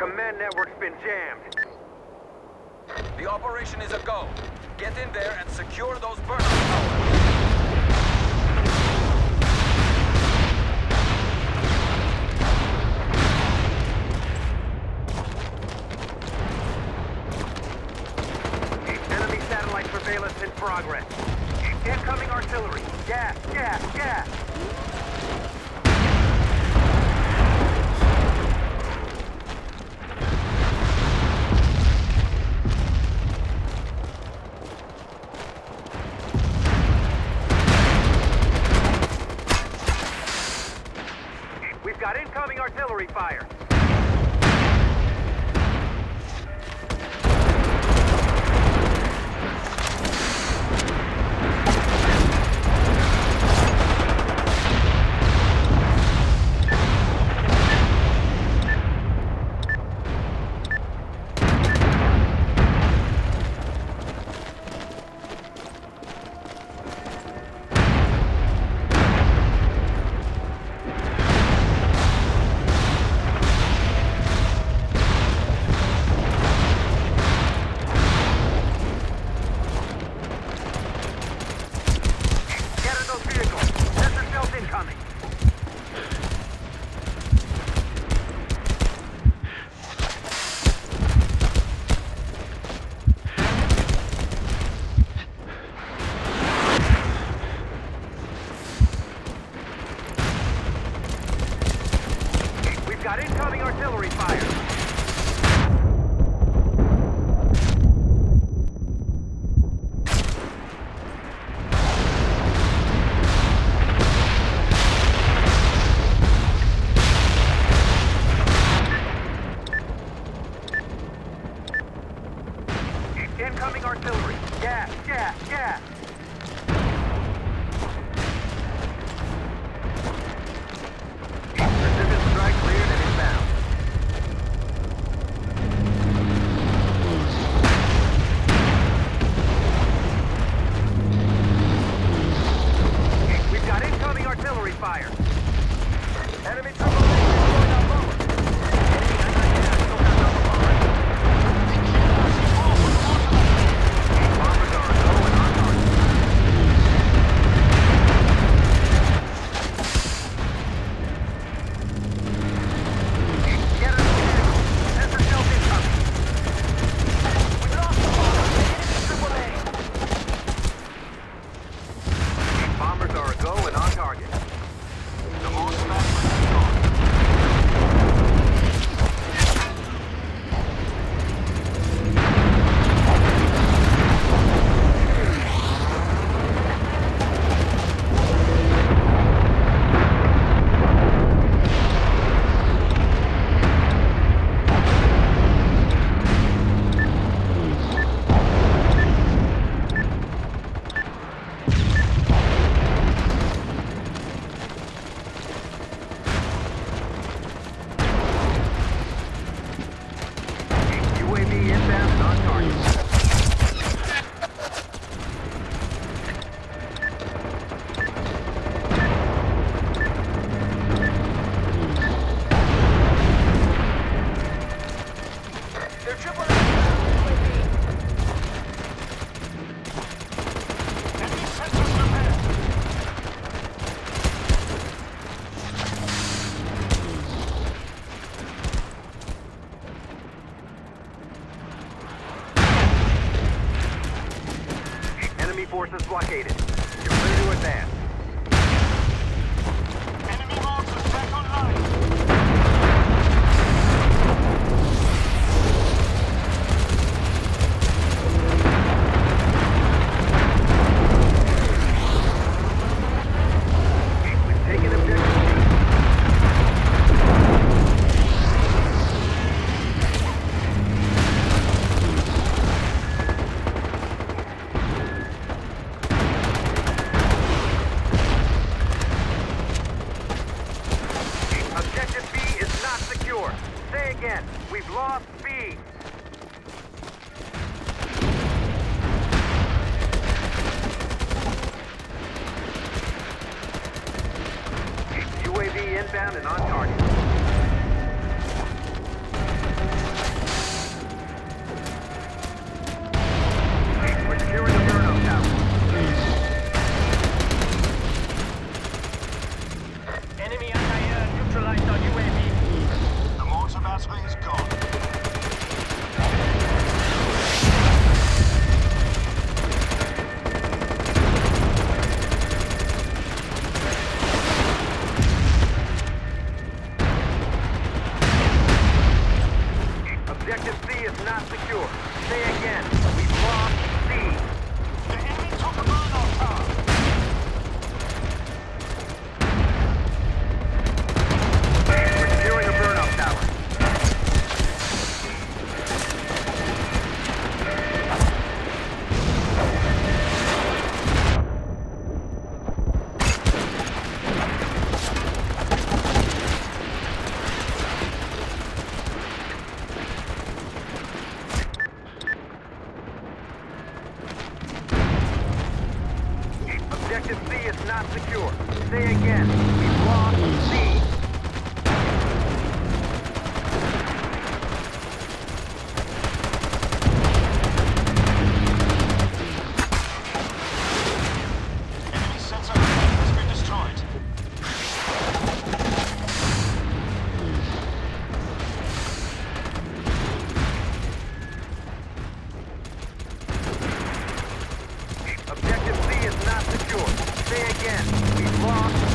command network's been jammed. The operation is a go. Get in there and secure those burner towers. surveillance in progress. Incoming artillery. Gas, gas, gas! got incoming artillery fire. forces blockaded. Again. We've lost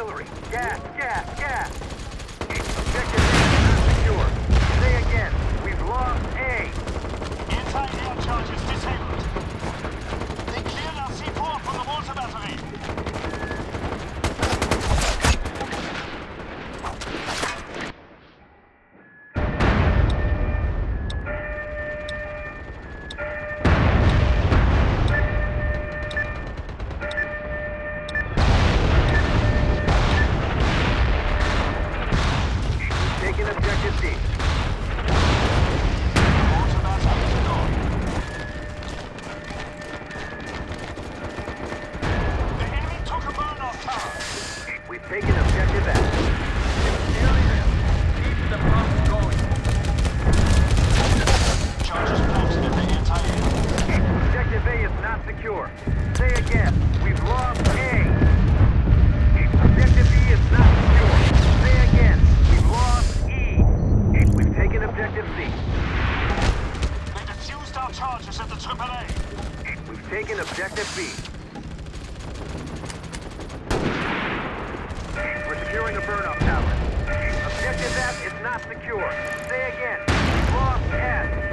artillery. Gas, gas. charges at the AAA. We've taken objective B. We're securing the burnout tower. Objective F is not secure. Say again. Lost S.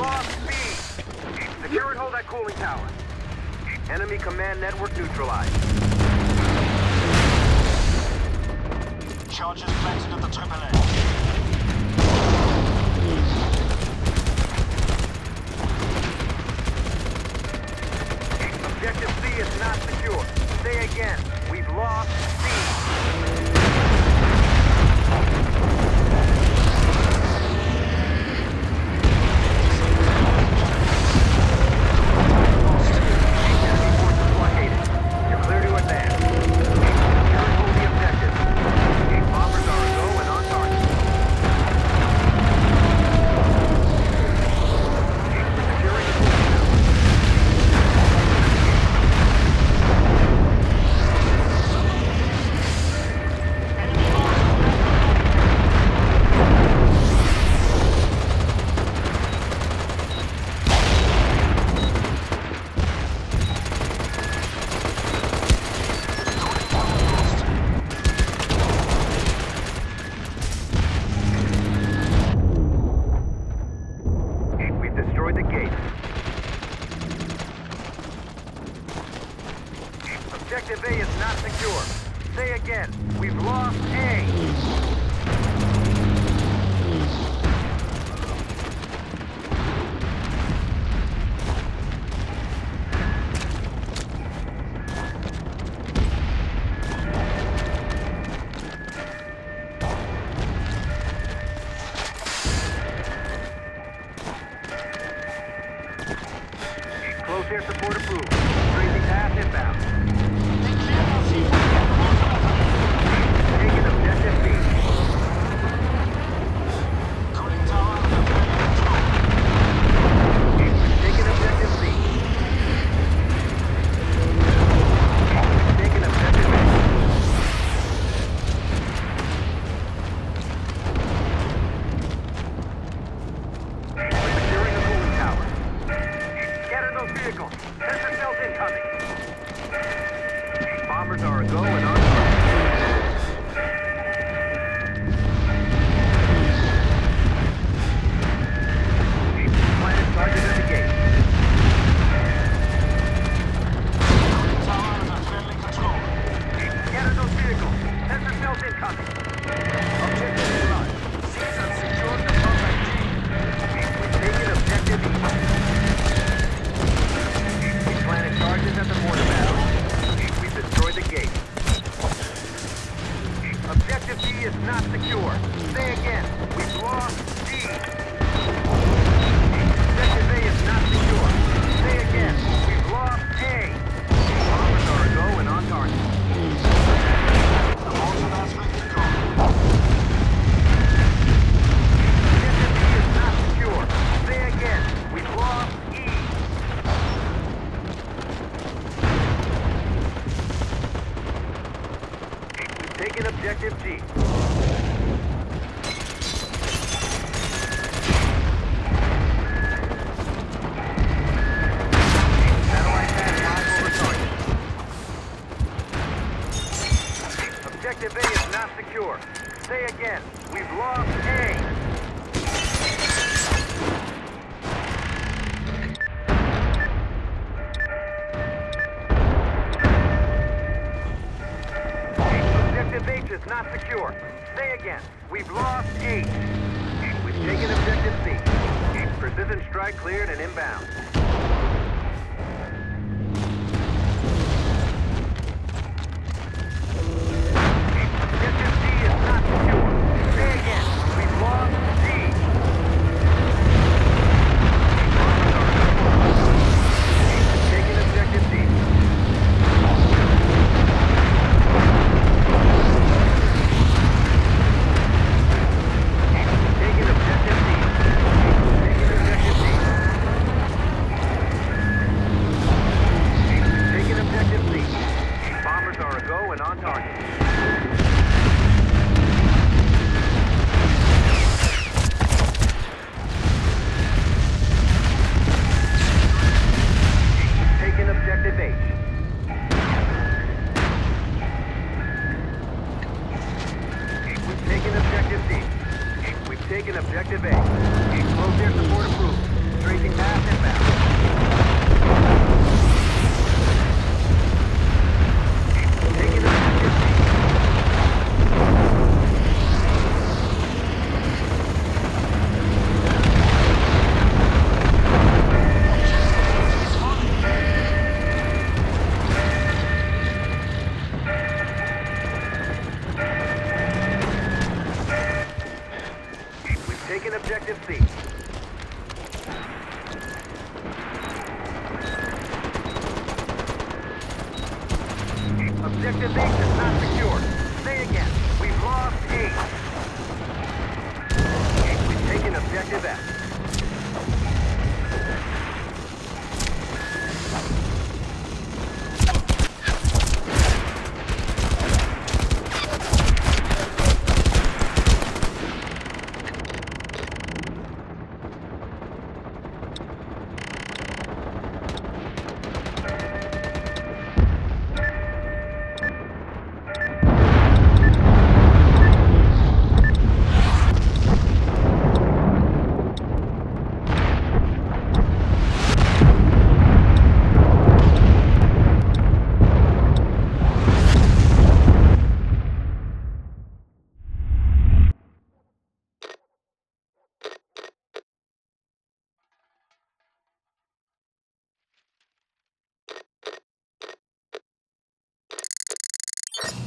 Lock B. Secure and hold that cooling tower. Enemy command network neutralized. Charges planted at the AAA. taken objective G. Objective A is not secure. Say again, we've lost cleared and inbound.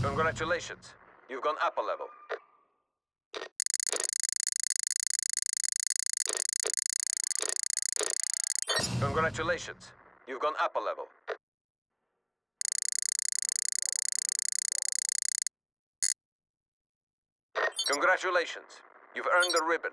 Congratulations. You've gone up a level. Congratulations. You've gone up a level. Congratulations. You've earned the ribbon.